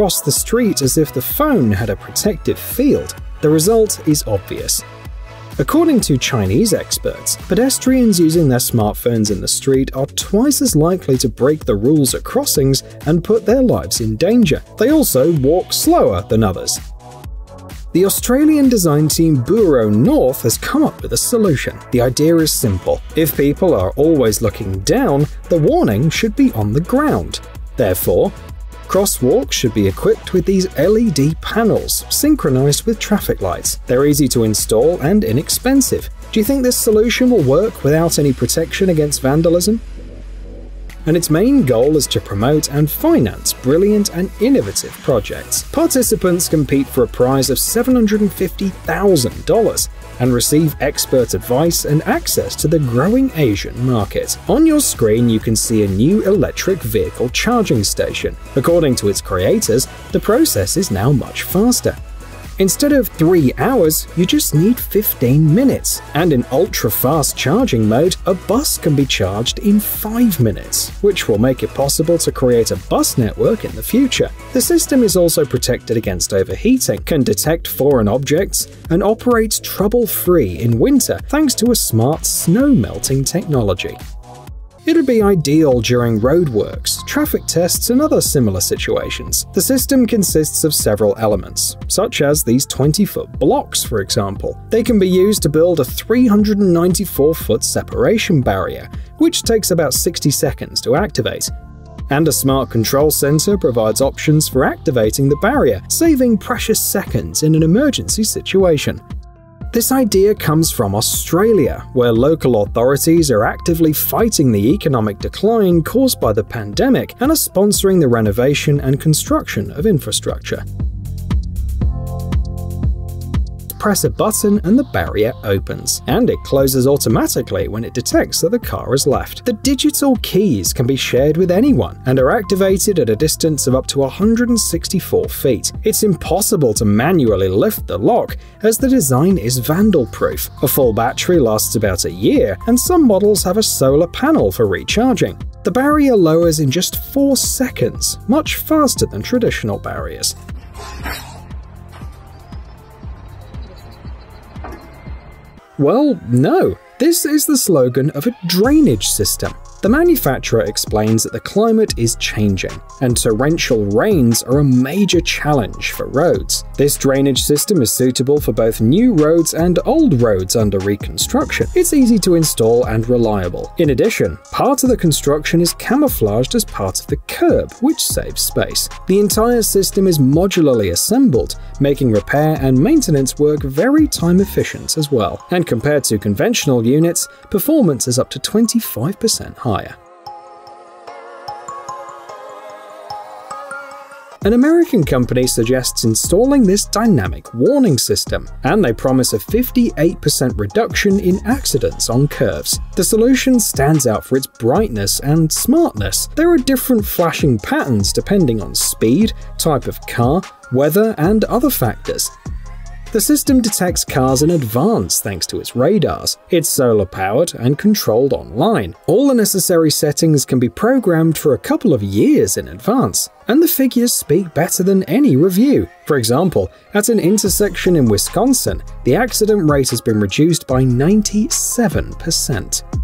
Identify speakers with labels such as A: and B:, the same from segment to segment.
A: cross the street as if the phone had a protective field. The result is obvious. According to Chinese experts, pedestrians using their smartphones in the street are twice as likely to break the rules at crossings and put their lives in danger. They also walk slower than others. The Australian design team Buro North has come up with a solution. The idea is simple. If people are always looking down, the warning should be on the ground. Therefore, crosswalks should be equipped with these LED panels, synchronized with traffic lights. They're easy to install and inexpensive. Do you think this solution will work without any protection against vandalism? And its main goal is to promote and finance brilliant and innovative projects. Participants compete for a prize of $750,000 and receive expert advice and access to the growing Asian market. On your screen, you can see a new electric vehicle charging station. According to its creators, the process is now much faster. Instead of 3 hours, you just need 15 minutes. And in ultra-fast charging mode, a bus can be charged in 5 minutes, which will make it possible to create a bus network in the future. The system is also protected against overheating, can detect foreign objects, and operates trouble-free in winter thanks to a smart snow melting technology. It would be ideal during roadworks, traffic tests, and other similar situations. The system consists of several elements, such as these 20 foot blocks, for example. They can be used to build a 394 foot separation barrier, which takes about 60 seconds to activate. And a smart control center provides options for activating the barrier, saving precious seconds in an emergency situation. This idea comes from Australia, where local authorities are actively fighting the economic decline caused by the pandemic and are sponsoring the renovation and construction of infrastructure press a button and the barrier opens, and it closes automatically when it detects that the car has left. The digital keys can be shared with anyone and are activated at a distance of up to 164 feet. It's impossible to manually lift the lock as the design is vandal-proof. A full battery lasts about a year, and some models have a solar panel for recharging. The barrier lowers in just 4 seconds, much faster than traditional barriers. Well, no. This is the slogan of a drainage system. The manufacturer explains that the climate is changing, and torrential rains are a major challenge for roads. This drainage system is suitable for both new roads and old roads under reconstruction. It's easy to install and reliable. In addition, part of the construction is camouflaged as part of the curb, which saves space. The entire system is modularly assembled, making repair and maintenance work very time efficient as well. And compared to conventional units, performance is up to 25% higher. An American company suggests installing this dynamic warning system, and they promise a 58% reduction in accidents on curves. The solution stands out for its brightness and smartness. There are different flashing patterns depending on speed, type of car, weather, and other factors. The system detects cars in advance thanks to its radars. It's solar powered and controlled online. All the necessary settings can be programmed for a couple of years in advance, and the figures speak better than any review. For example, at an intersection in Wisconsin, the accident rate has been reduced by 97%.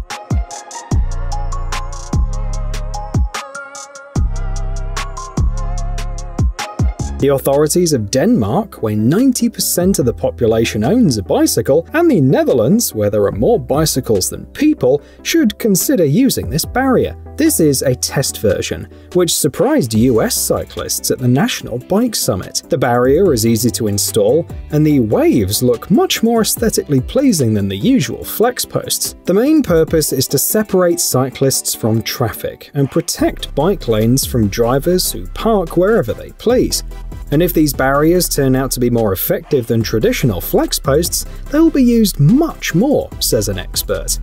A: The authorities of Denmark, where 90% of the population owns a bicycle, and the Netherlands, where there are more bicycles than people, should consider using this barrier. This is a test version, which surprised US cyclists at the National Bike Summit. The barrier is easy to install, and the waves look much more aesthetically pleasing than the usual flex posts. The main purpose is to separate cyclists from traffic and protect bike lanes from drivers who park wherever they please. And if these barriers turn out to be more effective than traditional flex posts, they'll be used much more, says an expert.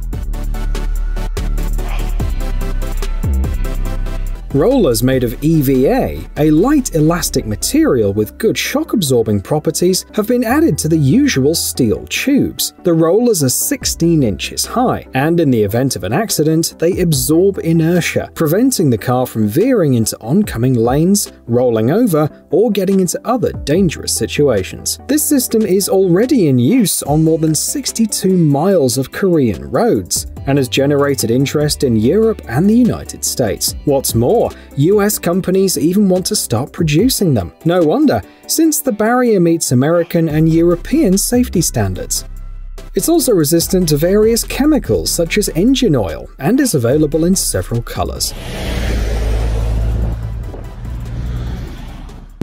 A: Rollers made of EVA, a light elastic material with good shock absorbing properties, have been added to the usual steel tubes. The rollers are 16 inches high, and in the event of an accident, they absorb inertia, preventing the car from veering into oncoming lanes, rolling over, or getting into other dangerous situations. This system is already in use on more than 62 miles of Korean roads and has generated interest in Europe and the United States. What's more, US companies even want to start producing them. No wonder, since the barrier meets American and European safety standards. It's also resistant to various chemicals such as engine oil and is available in several colors.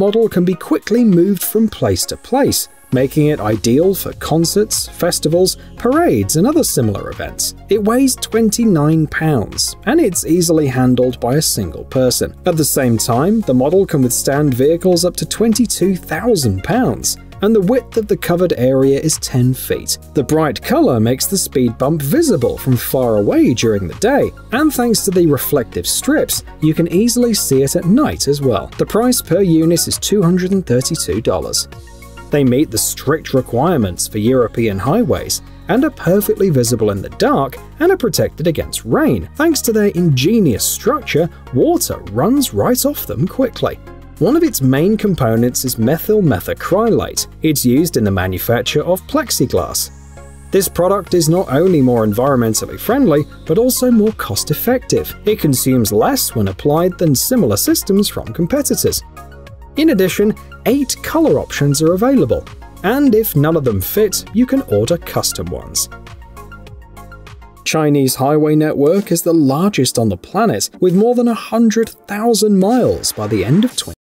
A: model can be quickly moved from place to place, making it ideal for concerts, festivals, parades, and other similar events. It weighs 29 pounds, and it's easily handled by a single person. At the same time, the model can withstand vehicles up to 22,000 pounds, and the width of the covered area is 10 feet. The bright colour makes the speed bump visible from far away during the day, and thanks to the reflective strips, you can easily see it at night as well. The price per unit is $232. They meet the strict requirements for European highways and are perfectly visible in the dark and are protected against rain. Thanks to their ingenious structure, water runs right off them quickly. One of its main components is methyl methacrylate. It's used in the manufacture of plexiglass. This product is not only more environmentally friendly, but also more cost effective. It consumes less when applied than similar systems from competitors. In addition, 8 color options are available, and if none of them fit, you can order custom ones. Chinese highway network is the largest on the planet, with more than 100,000 miles by the end of 20.